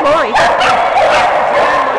To